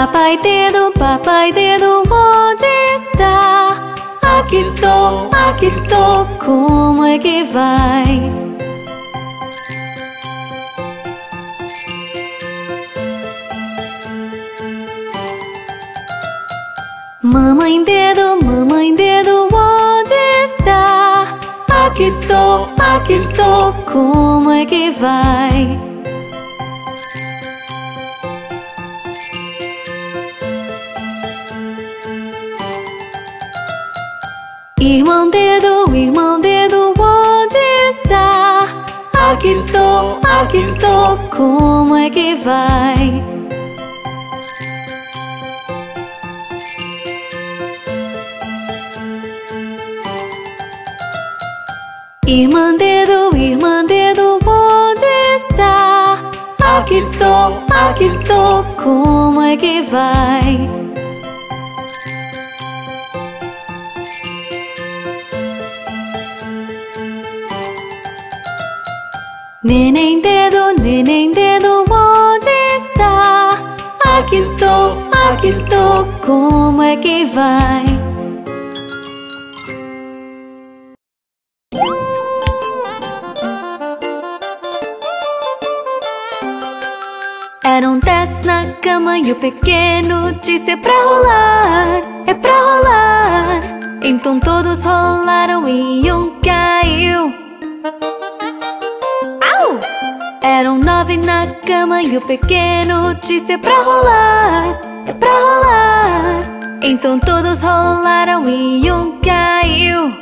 Papai dedo, papai dedo, onde está? Aqui estou, aqui estou, como é que vai? Mamãe dedo, mamãe dedo, onde está? Aqui estou, aqui estou, como é que vai? Aqui estou, como é que vai? Irmã dedo, irmã dedo, onde está? Aqui estou, aqui estou, como é que vai? Neném como é que vai? Eram dez na cama e o pequeno disse é pra rolar, é pra rolar. Então todos rolaram e um caiu. Eram nove na cama e o pequeno disse é pra rolar, é pra rolar. Então todos rolaram e um caiu.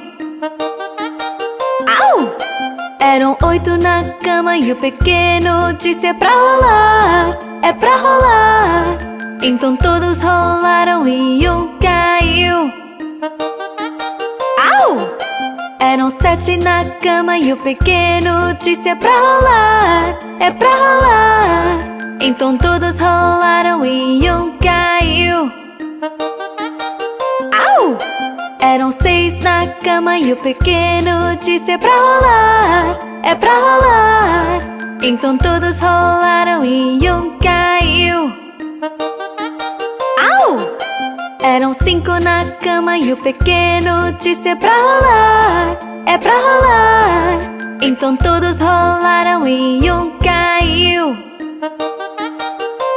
Au! Eram oito na cama e o pequeno disse é pra rolar, é pra rolar. Então todos rolaram e um caiu. Au! Eram sete na cama e o pequeno disse é pra rolar, é pra rolar. Então todos rolaram e um caiu. Au! Eram seis na cama e o pequeno disse é pra rolar, é pra rolar. Então todos rolaram e um caiu. Au! Eram cinco na cama e o pequeno disse é pra rolar, é pra rolar. Então todos rolaram e um caiu.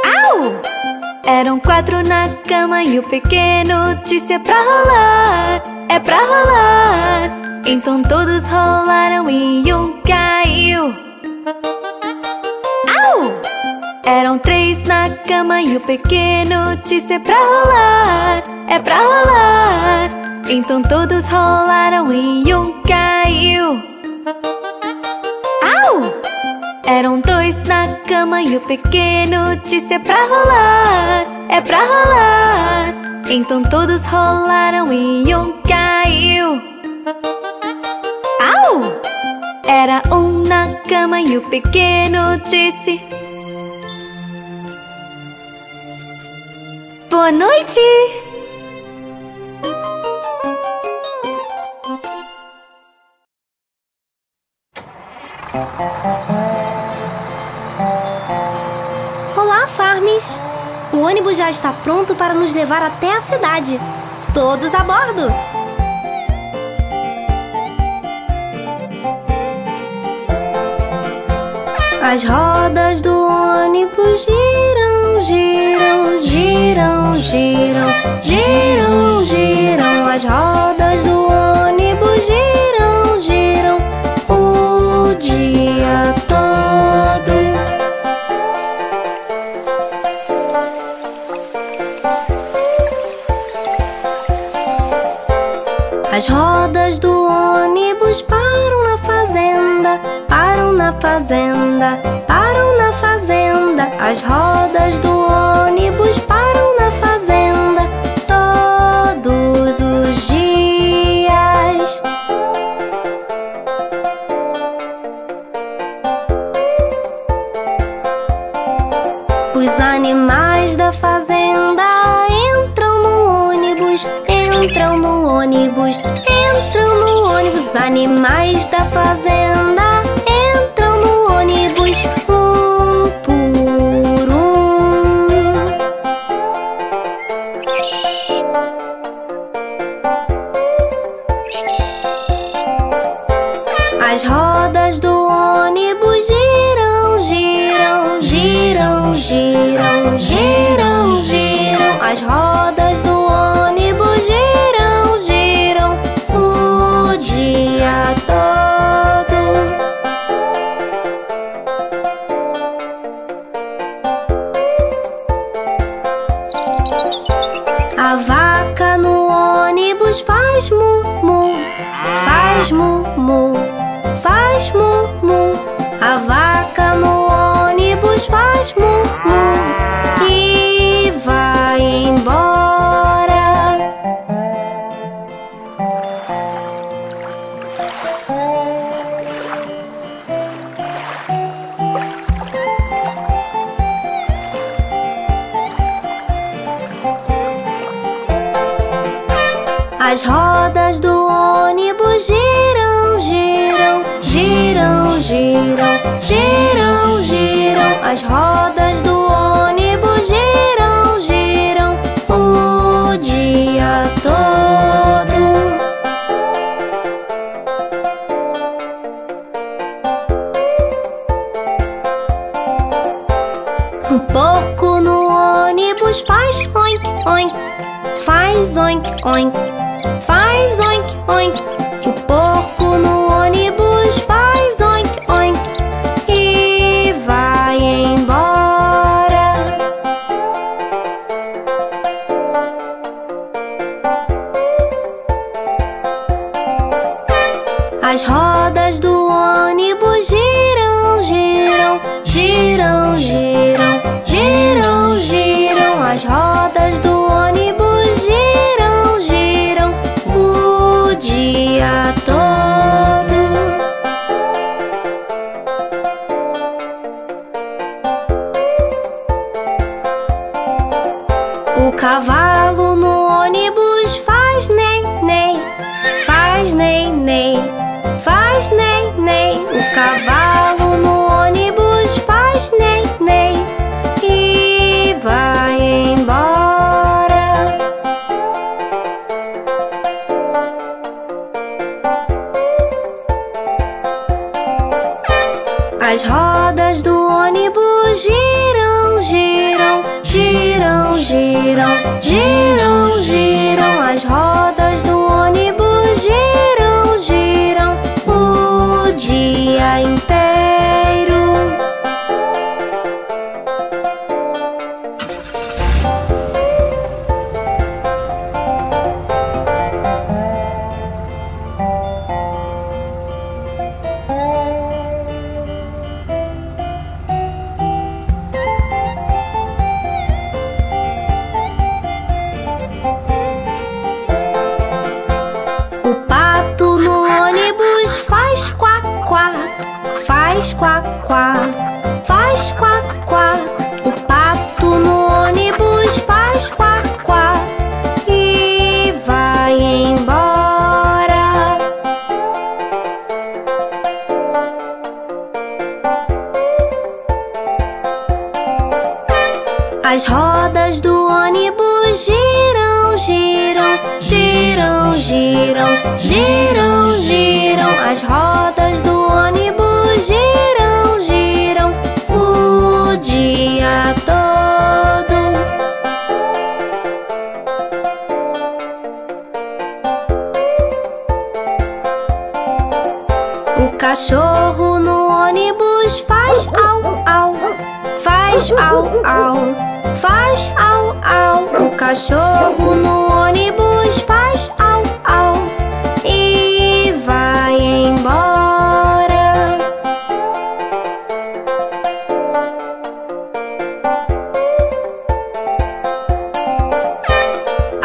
Au! Eram quatro na cama e o pequeno disse é pra rolar, é pra rolar. Então todos rolaram e um caiu. Au! Eram três na cama e o pequeno disse é pra rolar, é pra rolar. Então todos rolaram e um caiu. Eram dois na cama e o pequeno disse é pra rolar, é pra rolar. Então todos rolaram e um caiu. Au! Era um na cama e o pequeno disse Boa noite! Farms! O ônibus já está pronto para nos levar até a cidade. Todos a bordo! As rodas do ônibus giram, giram, giram, giram, giram, giram. As rodas fazenda, param na fazenda. As rodas do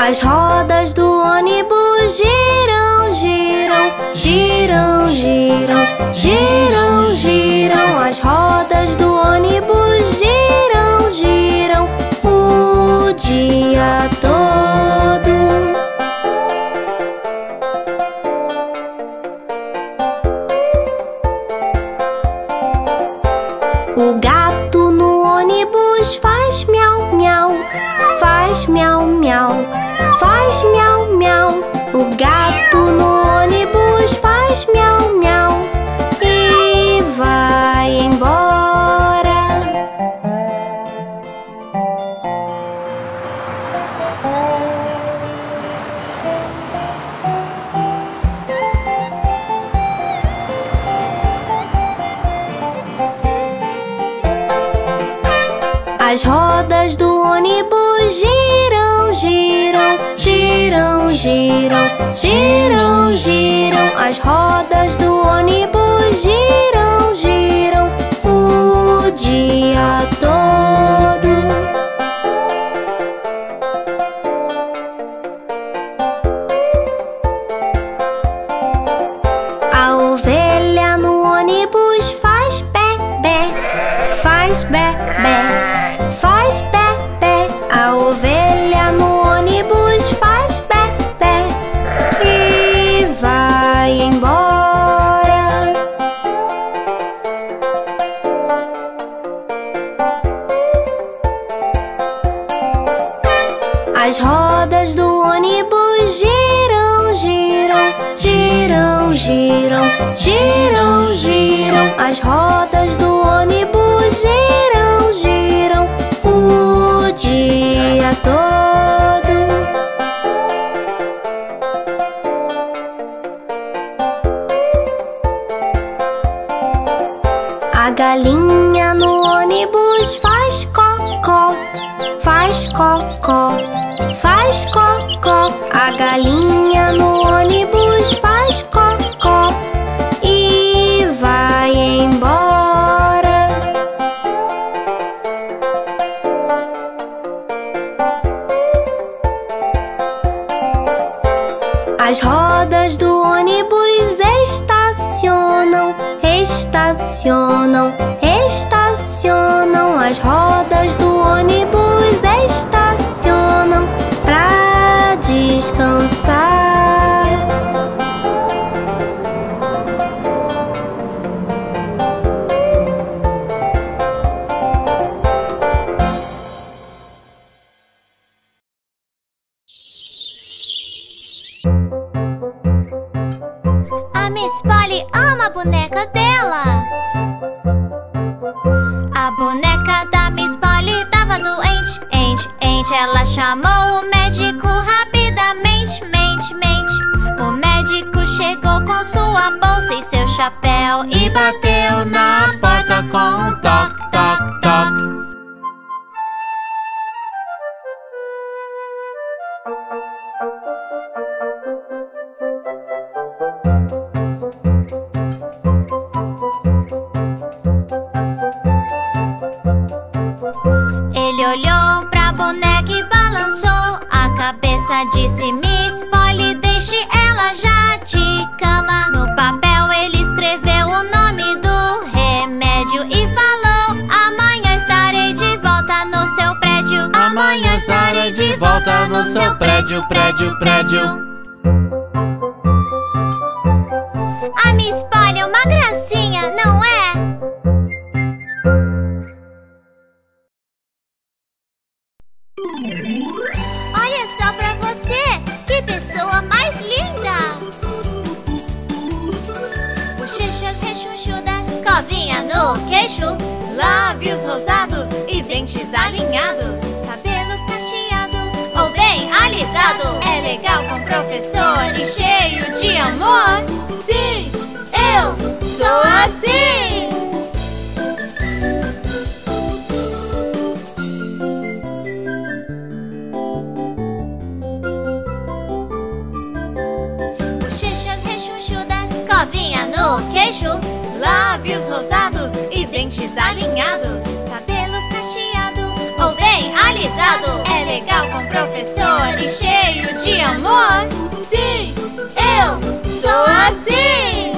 As rodas do ônibus giram, giram, giram, giram, giram, giram. As rodas do giram, giram, giram. As rodas do ônibus giram, giram o dia todo. A galinha no ônibus faz cocó, faz cocó, faz cocó. A galinha Disse: Miss Polly, deixe ela já de cama. No papel ele escreveu o nome do remédio e falou: Amanhã estarei de volta no seu prédio. Amanhã estarei de volta no seu prédio, prédio, prédio. Lábios rosados e dentes alinhados, cabelo cacheado ou bem alisado. É legal com professor e cheio de amor. Sim, eu sou assim! Bochechas rechonchudas, covinha no queixo, lábios rosados e dentes alinhados, cabelo cacheado ou bem alisado. É legal com professor e cheio de amor. Sim, eu sou assim.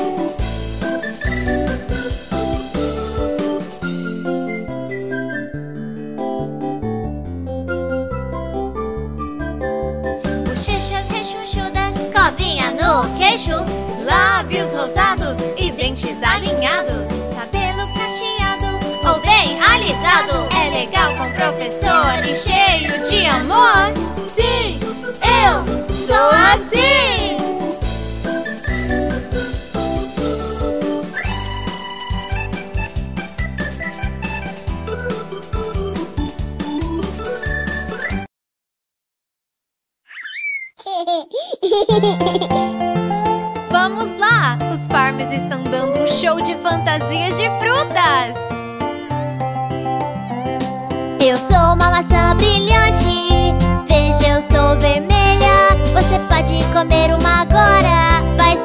Bochechas rechonchudas, covinha no queixo, lábios rosados e dentes alinhados, É legal com professor e cheio de amor. Sim, eu sou assim. Vamos lá! Os farms estão dando um show de fantasias de frutas! Uma maçã brilhante. Veja, eu sou vermelha. Você pode comer uma agora. Faz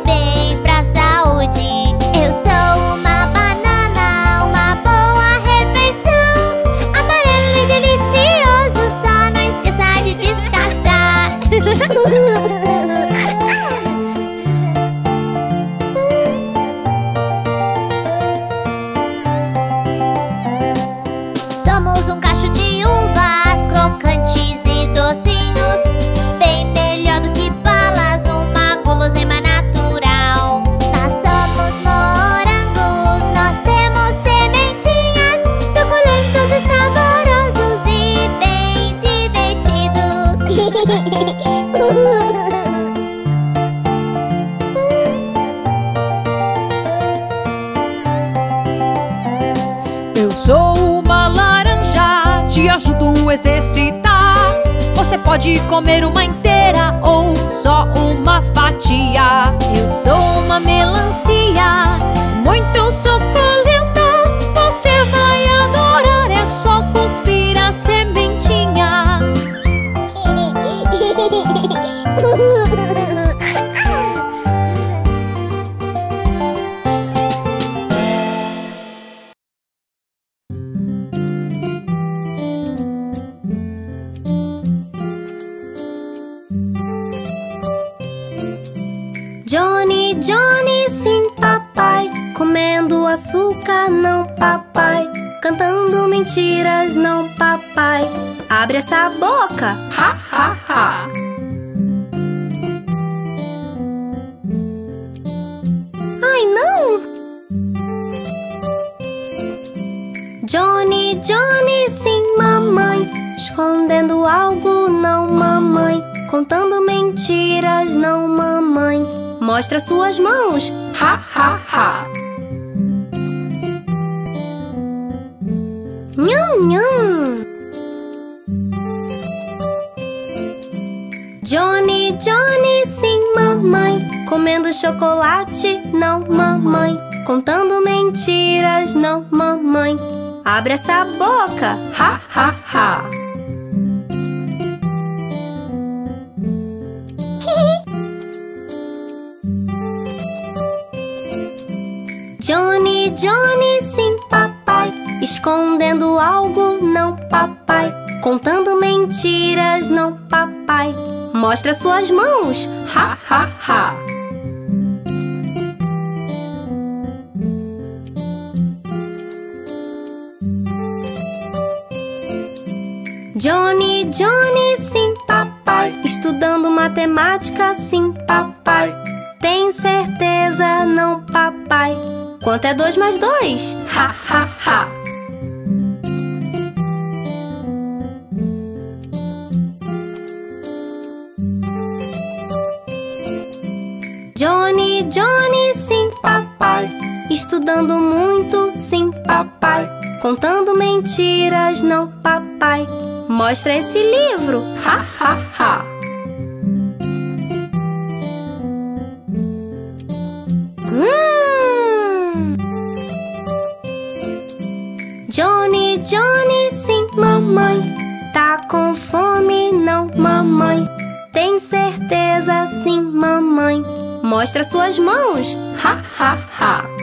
papai. Cantando mentiras, não, papai. Abre essa boca. Ha, ha, ha. Ai, não! Johnny, Johnny, sim, mamãe. Escondendo algo, não, mamãe. Contando mentiras, não, mamãe. Mostra suas mãos. Ha, ha, ha. Johnny, Johnny, sim, mamãe. Comendo chocolate, não, mamãe. Contando mentiras, não, mamãe. Abre essa boca. Ha, ha, ha. Johnny, Johnny. Escondendo algo, não, papai. Contando mentiras, não, papai. Mostra suas mãos. Ha, ha, ha. Johnny, Johnny, sim, papai. Estudando matemática, sim, papai. Tem certeza, não, papai. Quanto é dois mais dois? Ha, ha, ha. Johnny, sim, papai. Estudando muito, sim, papai. Contando mentiras, não, papai. Mostra esse livro. Ha, ha, ha. Mostra suas mãos. Ha, ha, ha.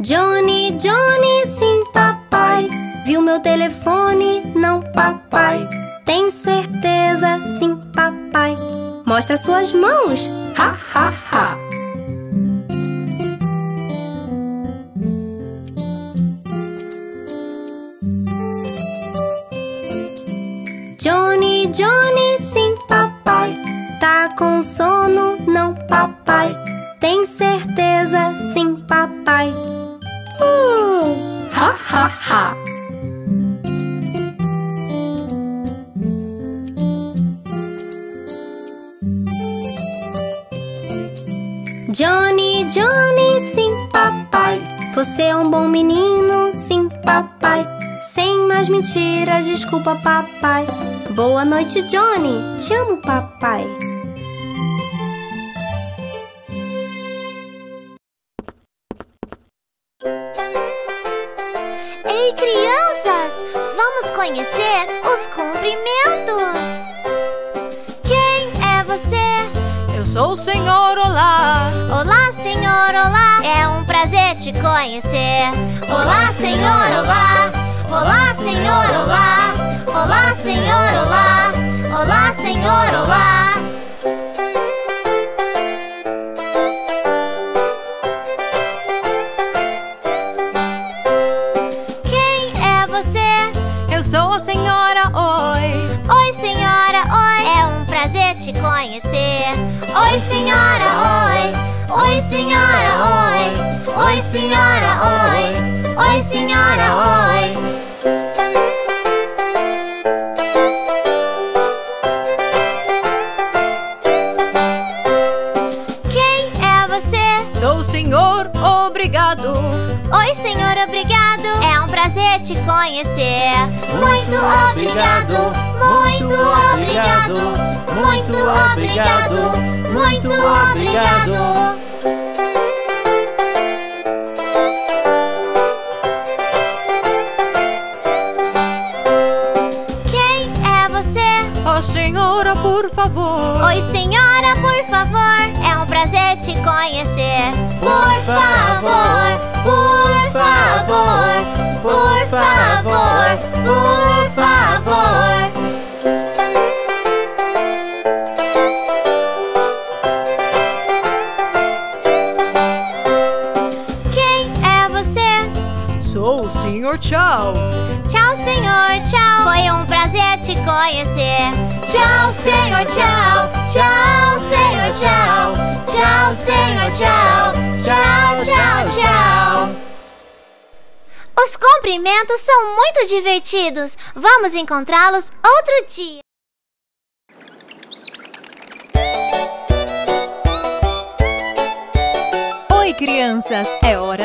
Johnny, Johnny, sim, papai. Viu meu telefone? Não, papai. Tem certeza? Sim, papai. Mostra suas mãos. Desculpa, papai. Boa noite, Johnny. Te amo, papai. Ei, crianças! Vamos conhecer os cumprimentos. Quem é você? Eu sou o Senhor Olá. Olá, Senhor Olá. É um prazer te conhecer. Olá, Senhor Olá. Olá, Senhor Olá. te conhecer. Oi, senhora, oi. Oi, senhora, oi. Oi, senhora, oi. Oi, senhora, oi. Quem prazer te conhecer. Muito obrigado, muito obrigado. Muito obrigado, muito obrigado. Favor, por favor. senhor, tchau. Tchau, senhor, tchau. Foi um prazer te conhecer. Tchau, senhor, tchau. Tchau, senhor, tchau. Tchau, senhor, tchau. Tchau, tchau, tchau. São muito divertidos. Vamos encontrá-los outro dia. Oi, crianças! É hora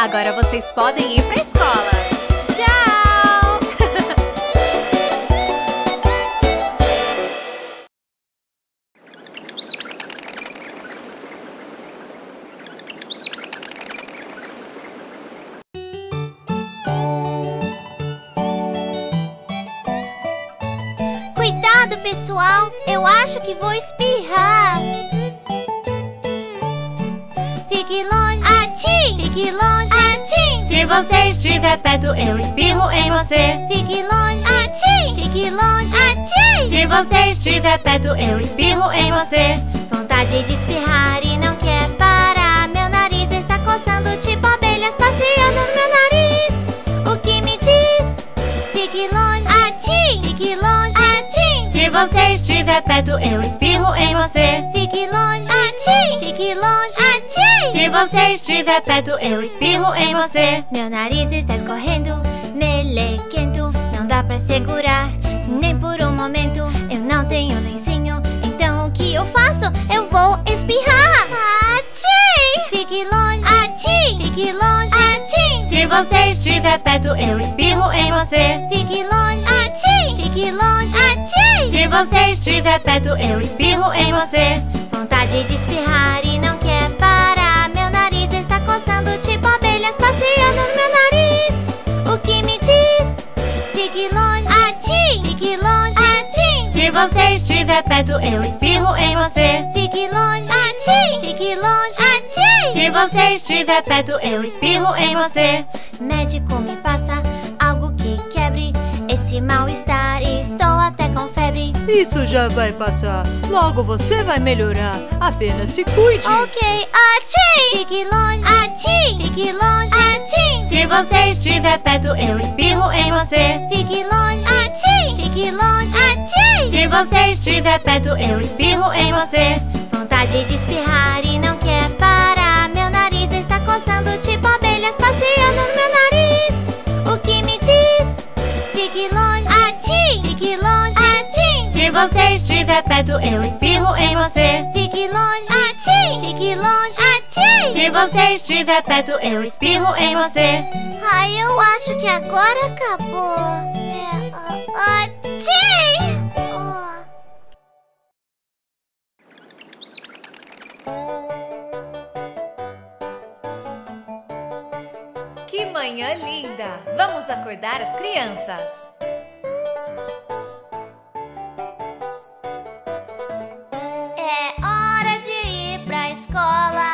Agora vocês podem ir perto, eu espirro em você. Vontade de espirrar e não quer parar. Meu nariz está coçando, tipo abelhas passeando no meu nariz. O que me diz? Fique longe. Atim. Fique longe. Atim. Se você estiver perto, eu espirro em você. Fique longe. Atim. Fique longe. Atim. Se você estiver perto, eu espirro em você. Meu nariz está escorrendo, melequento. Não dá pra segurar, nem por um momento. Tenho lencinho, então o que eu faço? Eu vou espirrar. Atim! Fique longe. Atim! Fique longe. Atim! Se você estiver perto, eu espirro em você. Fique longe. Atim! Fique longe. Atim! Se você estiver perto, eu espirro em você. Vontade de espirrar você estiver perto, eu espirro em você. Fique longe. Atim! Fique longe. Atim! Se você estiver perto, eu espirro em você. Médico me passa Isso já vai passar. Logo você vai melhorar. Apenas se cuide. Ok, atim! Fique longe. Atim! Fique longe. Atim! Se você estiver perto, eu espirro em você. Fique longe. Atim! Fique longe. Atim! Se você estiver perto, eu espirro em você. Vontade de espirrar e você estiver perto, eu espirro em você. Fique longe. Atim! Fique longe. Atim! Se você estiver perto, eu espirro em você. Ai, eu acho que agora acabou. É, ah! Ah. Que manhã linda! Vamos acordar as crianças. É hora de ir pra escola.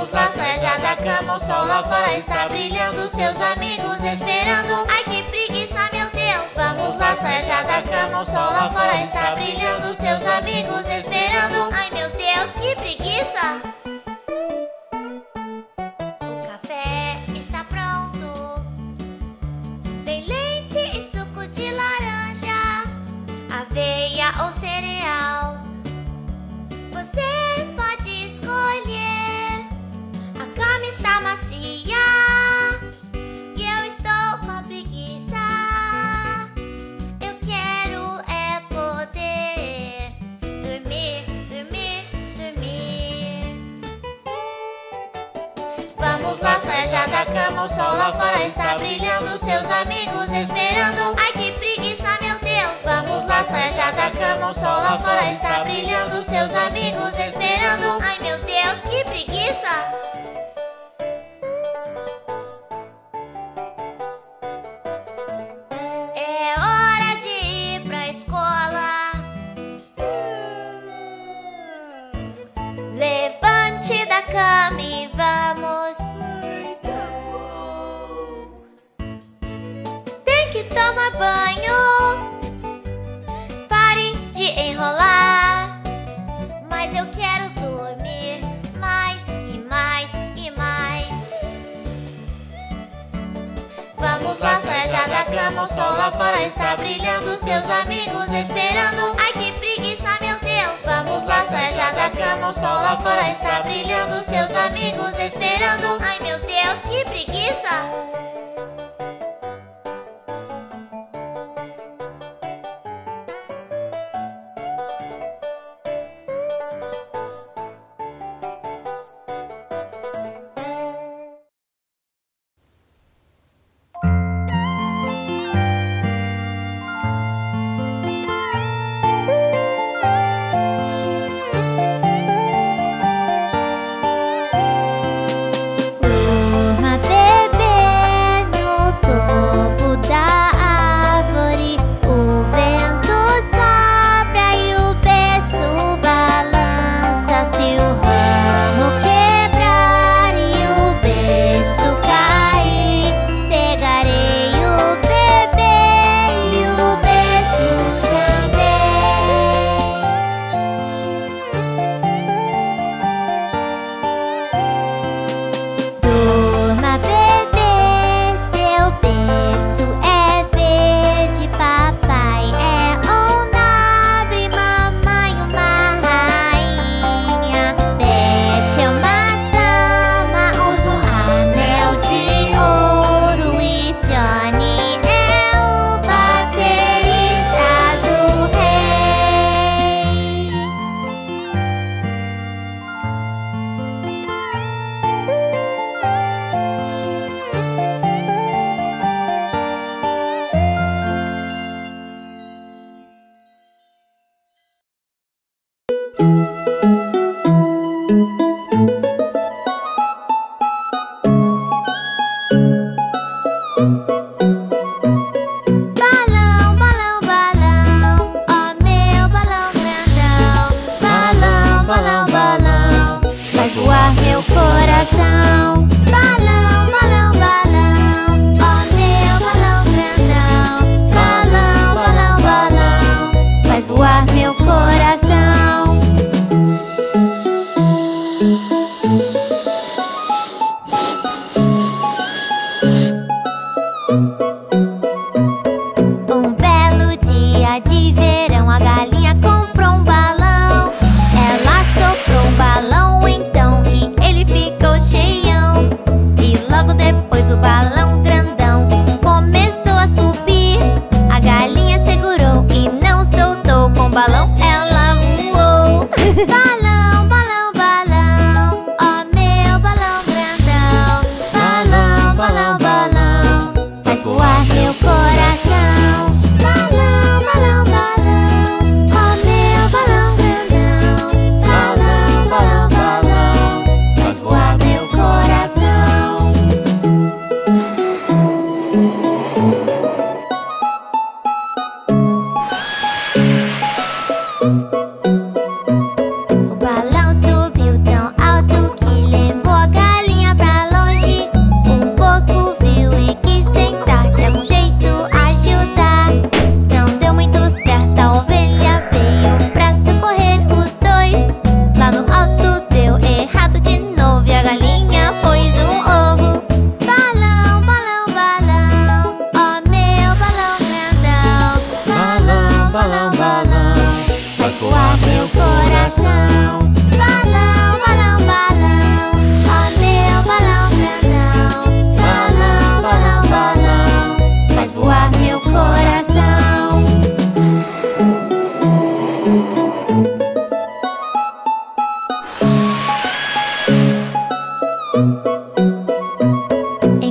Vamos saia já da cama. O sol lá fora está brilhando. Seus amigos esperando. Ai, que preguiça, meu Deus. Vamos lá, já da cama. O sol lá fora está brilhando. Seus amigos esperando. Ai, meu Deus, que preguiça. O sol lá fora está brilhando, seus amigos esperando. Ai, que preguiça, meu Deus! Vamos lá, saia já da cama, o sol lá fora está brilhando, seus amigos esperando. Ai, meu Deus, que preguiça! É. Levante da cama e vamos. Banho. Pare de enrolar. Mas eu quero dormir mais e mais e mais. Vamos lá, já da cama. O sol lá fora está brilhando. Seus amigos esperando. Ai, que preguiça, meu Deus. Vamos lá, já da cama. O sol lá fora está brilhando. Seus amigos esperando. Ai, meu Deus, que preguiça.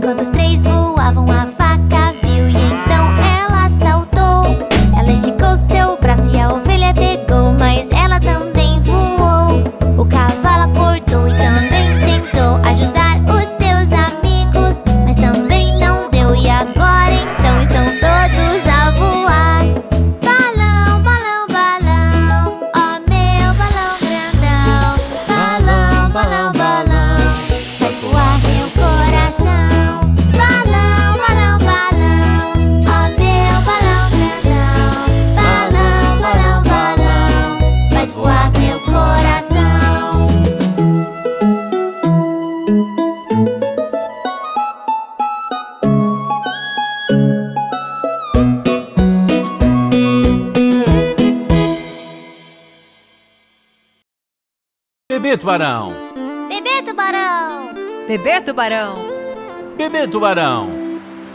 Amigo dos tres. Bebê tubarão. Bebê tubarão. Bebê tubarão. Bebê tubarão.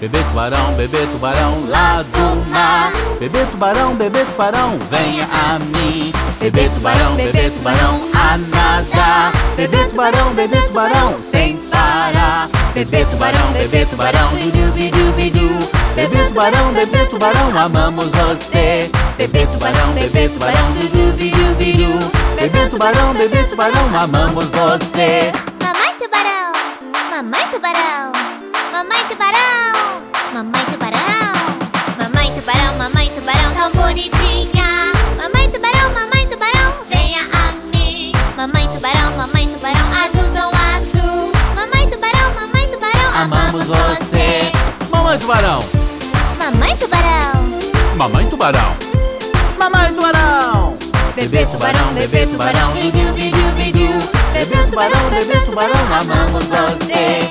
Bebê tubarão, bebê tubarão lá do mar. Bebê tubarão, bebê tubarão, venha a mim. Bebê tubarão, bebê tubarão, a nadar. Bebê tubarão, bebê tubarão, sem parar. Bebê tubarão, bebê tubarão, bidu bidu bidu. Bebê tubarão, bebê tubarão, amamos você. Bebê tubarão, bebê tubarão, bidu bidu bidu. Bebê tubarão, bebê tubarão, amamos você. Mamãe tubarão. Mamãe tubarão. Mamãe tubarão. Mamãe tubarão. Mamãe tubarão, mamãe tubarão, tão bonitinha. Mamãe tubarão, mamãe tubarão, venha a mim. Mamãe tubarão, mamãe tubarão, azul tão azul. Mamãe tubarão, mamãe tubarão, Amamos você. Mamãe tubarão, Mamãe tubarão. mamãe tubarão. Mamãe tubarão. Bebê tubarão, bebê tubarão. Bidu, bidu, bidu. Bebê tubarão, bebê tubarão, amamos você.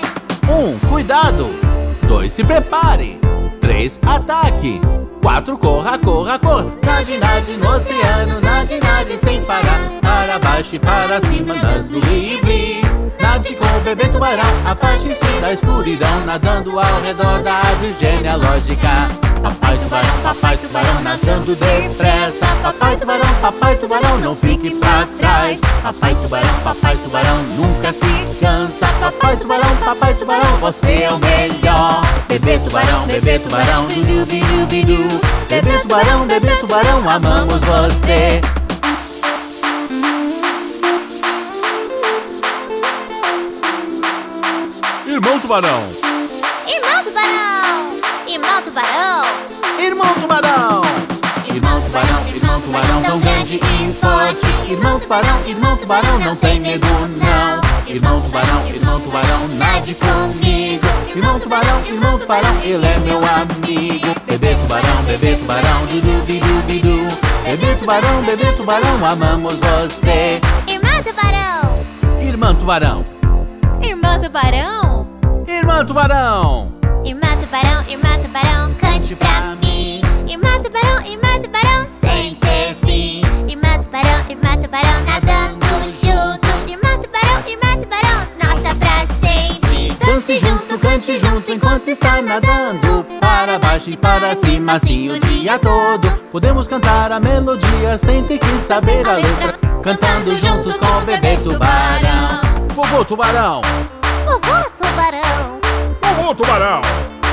Um, cuidado. Dois, se prepare. Três, ataque. Quatro, corra, corra, corra. Nade, nade no oceano, nade, nade sem parar. Para baixo e para cima, nadando livre. Nade com o bebê tubarão, afaste-se da escuridão, nadando ao redor da árvore genealógica. Papai tubarão, papai tubarão, nadando depressa. Papai tubarão, papai tubarão, não fique pra trás. Papai tubarão, papai tubarão, nunca se cansa. Papai tubarão, papai tubarão, você é o melhor. Bebê tubarão, bebê tubarão, bidu bidu bidu. Bebê tubarão, bebê tubarão, amamos você. Irmão tubarão, Irmão tubarão. Irmão tubarão. Irmão tubarão. Irmão tubarão, irmão tubarão, tão grande e forte. Irmão tubarão, irmão tubarão, não tem medo não. Irmão tubarão, irmão tubarão, nade comigo. Irmão tubarão, irmão tubarão, ele é meu amigo. Bebê tubarão, bebê tubarão, bidu, bidu, bidu. Bebê tubarão, bebê tubarão, amamos você. Irmã tubarão. Irmã tubarão, Irmã tubarão. Irmã tubarão. Irmã tubarão, irmã tubarão, cante pra mim. Irmã tubarão, irmã tubarão, sem ter fim. Irmã tubarão, irmã tubarão, nadando juntos. Irmã tubarão, irmã tubarão, nossa pra sempre. Dance junto, cante junto enquanto está nadando Para baixo e para cima, assim o dia todo Podemos cantar a melodia sem ter que saber a letra Cantando juntos com o bebê tubarão Vovô tubarão, Vovô tubarão, vovô tubarão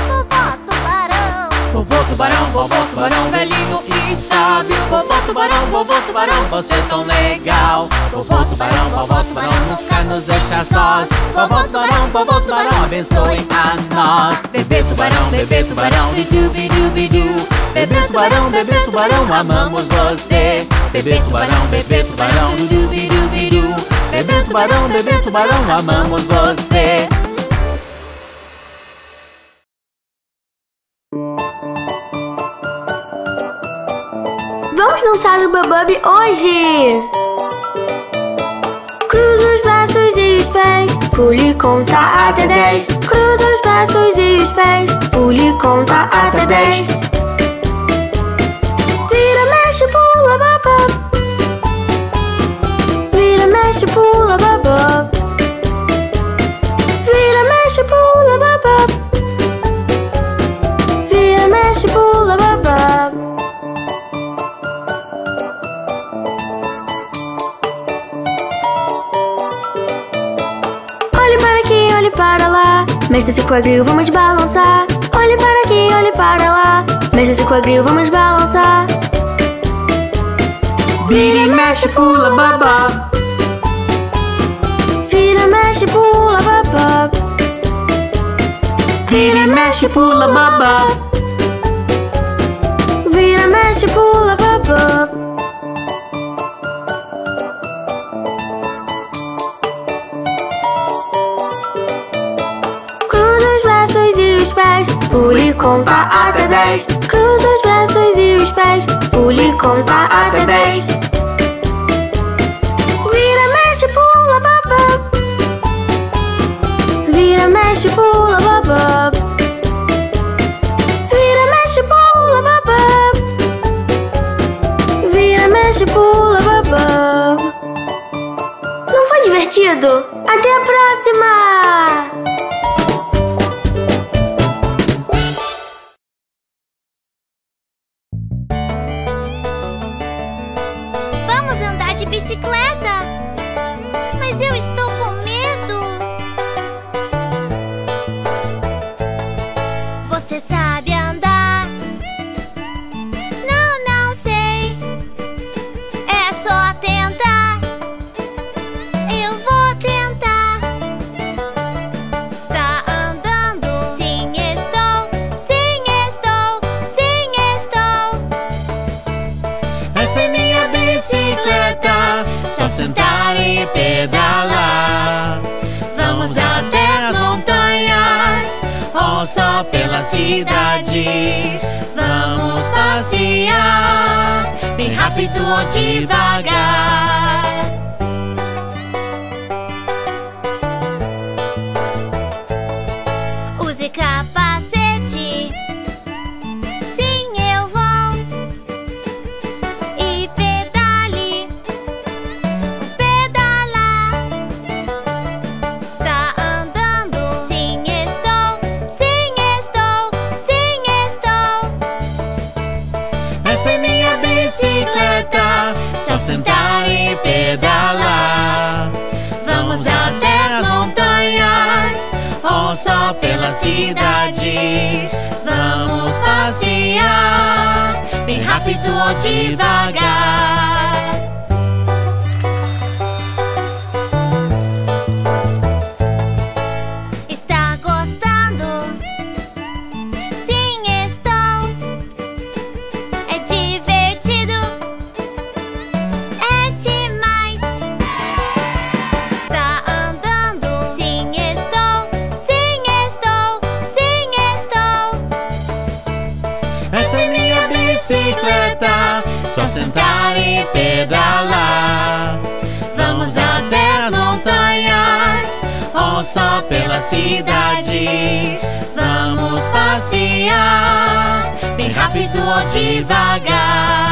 vovó tubarão. Vovô tubarão, vovô tubarão, velhinho e sábio. Vovô tubarão, vovô tubarão, Você é tão legal Vovô tubarão, vovô tubarão, nunca nos deixa sós Vovô tubarão, vovô tubarão, abençoe a nós Bebê tubarão, bebê tubarão, bidu, bidu, bidu. Bebê tubarão, bebê tubarão, amamos você Bebê tubarão, bebê tubarão, bidu, bidu, bidu. Bebê tubarão, bebê tubarão, amamos você Vamos dançar o Bubub hoje! Cruza os braços e os pés, pule conta até 10. Cruza os braços e os pés, pule conta até 10. Vira, mexe, pula, babá. Mexe, pula, babá. Vira, mexe, pula, babá. Vira, mexe, pula, babá. Olhe para aqui, olhe para lá. Mexa esse quadril, vamos balançar. Olhe para aqui, olhe para lá. Mexa esse quadril, vamos balançar. Vira e mexe, pula, babá mexe, pula, babá. Vira mexe, pula, babá Vira, mexe, pula, babá. Cruza os braços e os pés, pule e conta até 10. Cruza os braços e os pés, pule e conta até 10. Vira, mexe, pula, babá. Vira, mexe, pula, babá. Vira, mexe, pula, babá. Não foi divertido? Até a próxima! Ou devagar.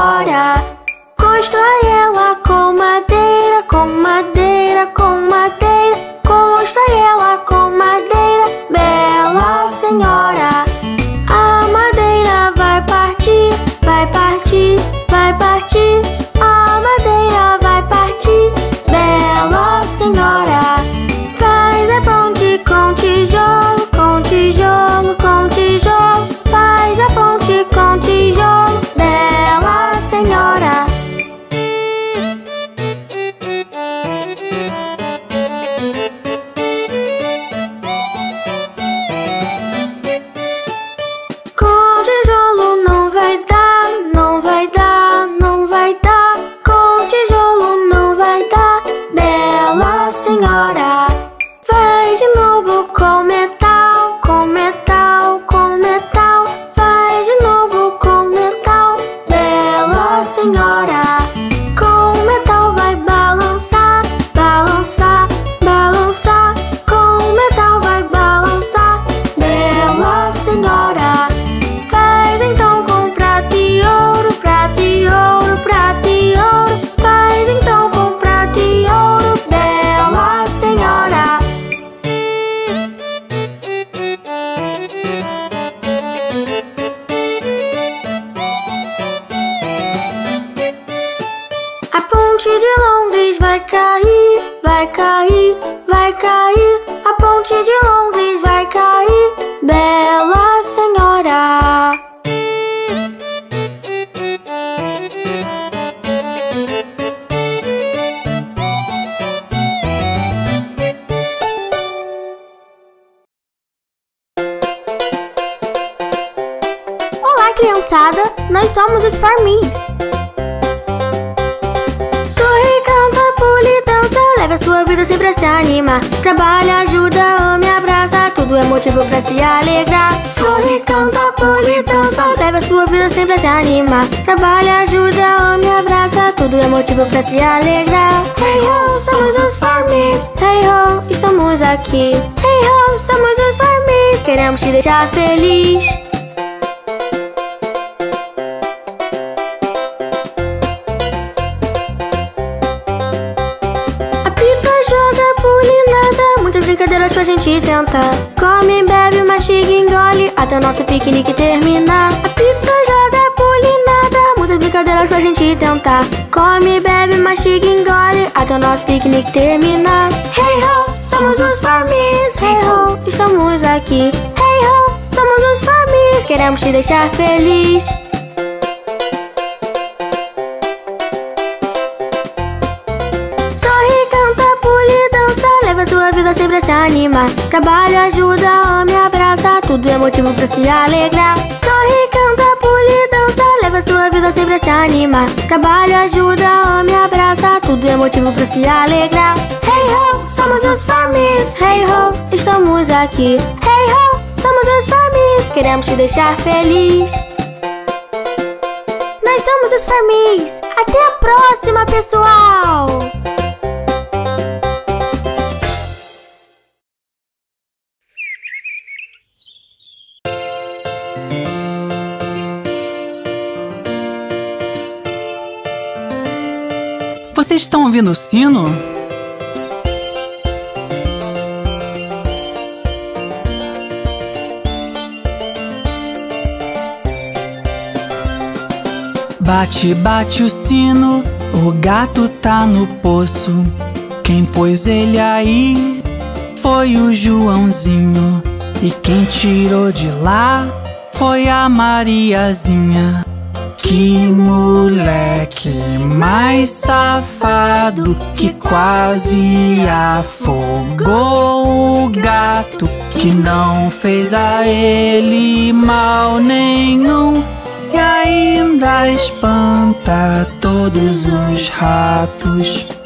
fora Constrói ela com madeira, com madeira, com madeira. Criançada! Nós somos os Farmins. Sorri, canta, pule, dança, leve a sua vida sempre a se animar. Trabalha, ajuda, ame, abraça, tudo é motivo pra se alegrar. Sorri, canta, pule, dança, leve a sua vida sempre a se animar. Trabalha, ajuda, ame, abraça, tudo é motivo pra se alegrar. Hey ho, somos os Farmins. Hey ho, estamos aqui. Hey ho, somos os Farmins. Queremos te deixar feliz. Pra gente tentar. Come, bebe, mastiga, engole, até o nosso piquenique terminar. A pipa joga pulinada, muitas brincadeiras pra gente tentar. Come, bebe, mastiga, engole, até o nosso piquenique terminar. Hey ho, somos os Farmis. Hey ho, estamos aqui. Hey ho, somos os Farmis. Queremos te deixar feliz. Leva a sua vida sempre a se animar. Trabalha, ajuda, ame, abraça, tudo é motivo pra se alegrar. Sorri, canta, pule, dança, leva sua vida sempre a se animar. Trabalha, ajuda, ame, abraça, tudo é motivo pra se alegrar. Hey ho, somos os Farmis. Hey ho, estamos aqui. Hey ho, somos os Farmis. Queremos te deixar feliz. Nós somos os Farmis. Até a próxima, pessoal! Vocês estão ouvindo o sino? Bate, bate o sino, o gato tá no poço. Quem pôs ele aí foi o Joãozinho. E quem tirou de lá foi a Mariazinha. Que moleque mais safado que quase afogou o gato, que não fez a ele mal nenhum e ainda espanta todos os ratos.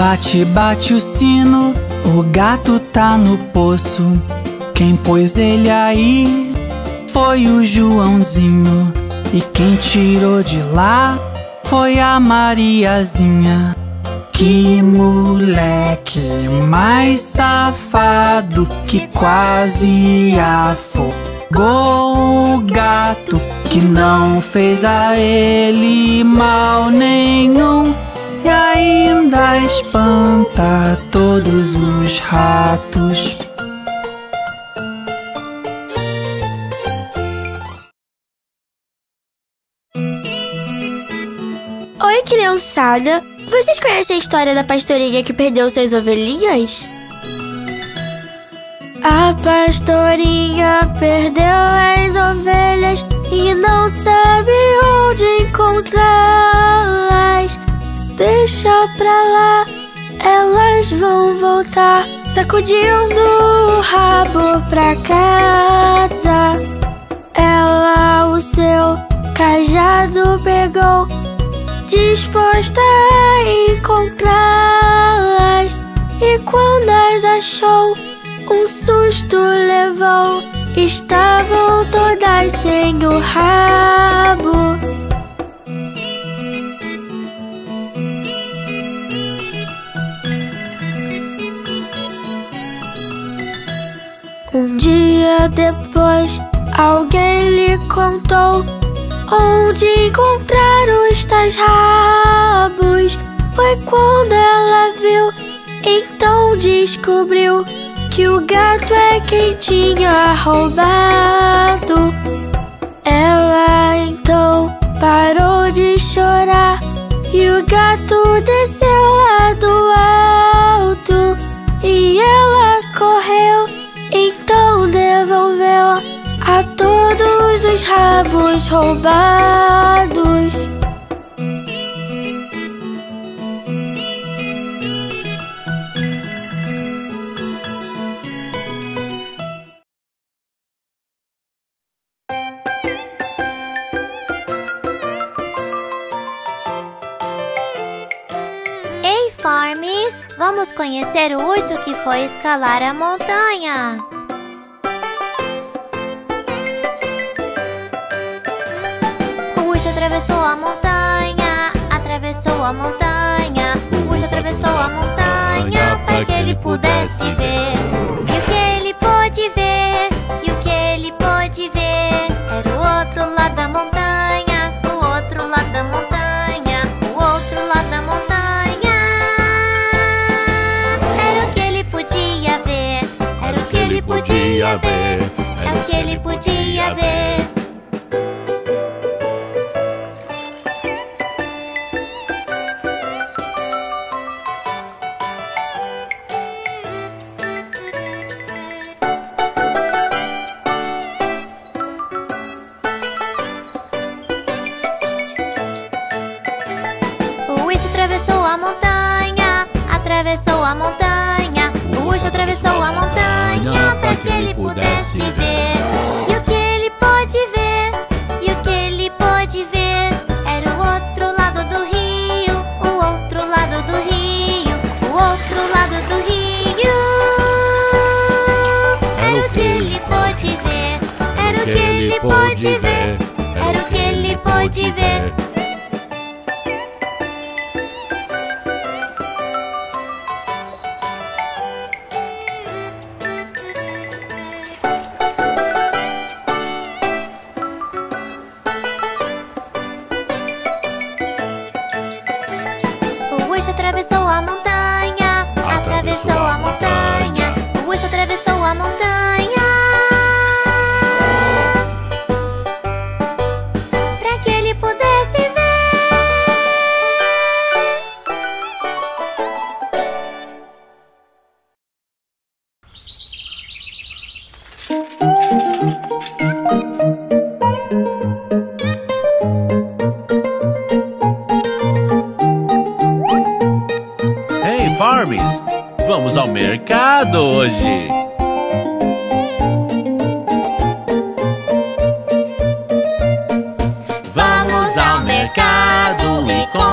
Bate, bate o sino, o gato tá no poço. Quem pôs ele aí foi o Joãozinho. E quem tirou de lá foi a Mariazinha. Que moleque mais safado que quase afogou o gato, que não fez a ele mal nenhum e ainda espanta todos os ratos. Oi, criançada! Vocês conhecem a história da pastorinha que perdeu suas ovelhinhas? A pastorinha perdeu as ovelhas e não sabe onde encontrá-las. Deixa pra lá, elas vão voltar, sacudindo o rabo pra casa. Ela o seu cajado pegou disposta a encontrá-las. E quando as achou, um susto levou. Estavam todas sem o rabo. Depois, alguém lhe contou onde encontrar os tais rabos. Foi quando ela viu, então descobriu que o gato é quem tinha roubado. Ela então parou de chorar e o gato desceu lá do alto e ela rabos roubados. Ei, Farmis, vamos conhecer o urso que foi escalar a montanha. Atravessou a montanha, atravessou a montanha. O urso atravessou a montanha para que ele pudesse ver.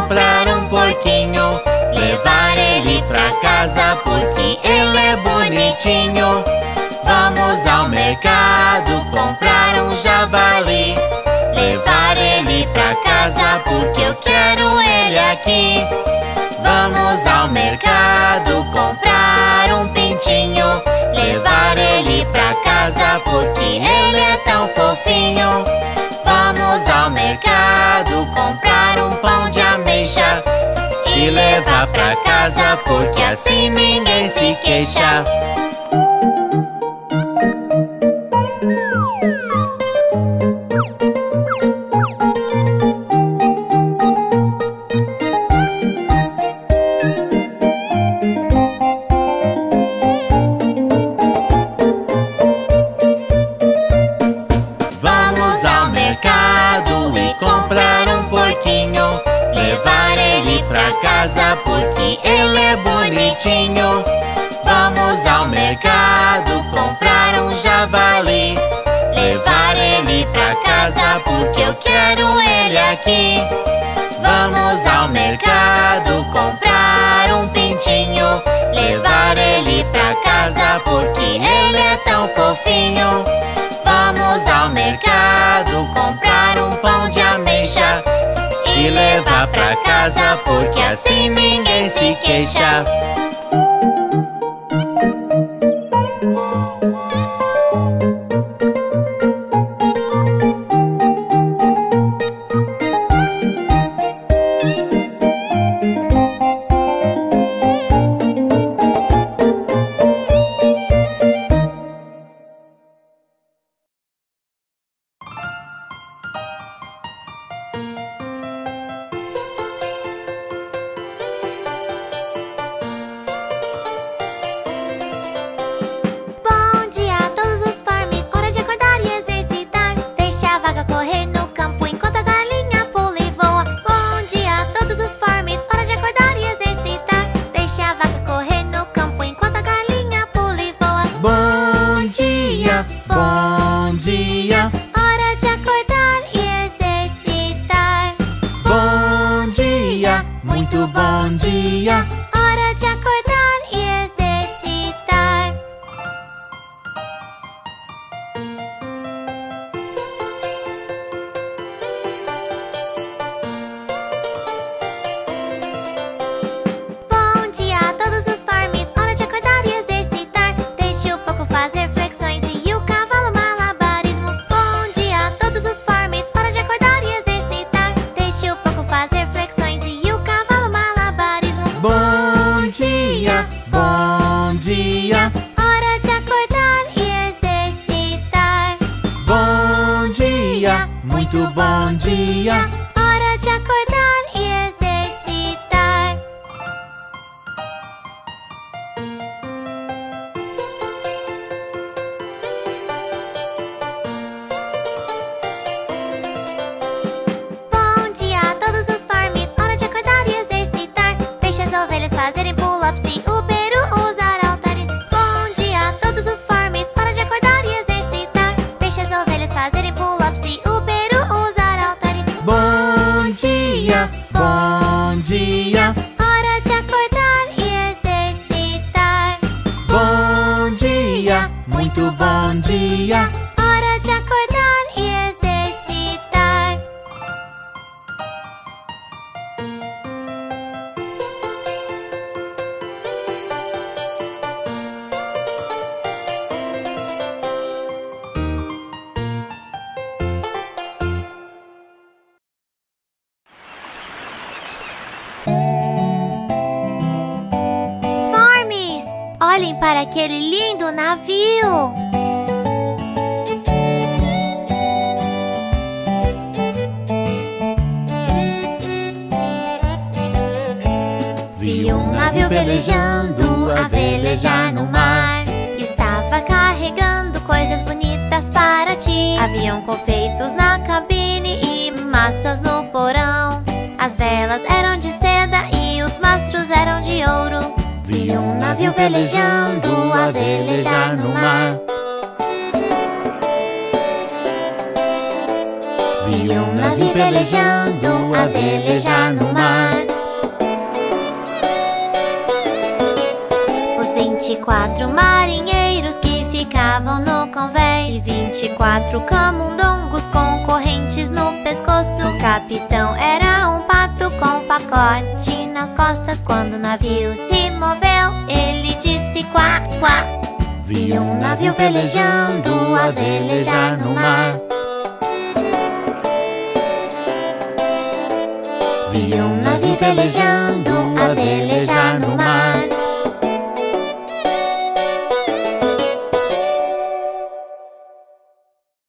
Comprar um porquinho. Levar ele pra casa porque ele é bonitinho. Vamos ao mercado comprar um javali. Levar ele pra casa porque eu quero ele aqui. Vamos ao mercado comprar um pintinho. Levar ele pra casa porque ele é tão fofinho. Vamos ao mercado comprar um pão de ameixa e levar pra casa porque assim ninguém se queixa. Casa porque ele é bonitinho. Vamos ao mercado comprar um javali. Levar ele pra casa porque eu quero ele aqui. Vamos ao mercado comprar um pintinho. Levar ele pra casa porque ele é tão fofinho. Vamos ao mercado comprar um pão de ameixa e levar pra casa porque assim ninguém se queixa. velejando, a velejar no mar. Os 24 marinheiros que ficavam no convés e 24 camundongos com correntes no pescoço. O capitão era um pato com pacote nas costas. Quando o navio se moveu, ele disse quá, quá. Vi um navio velejando a velejar no mar. velejando, a velejar no mar.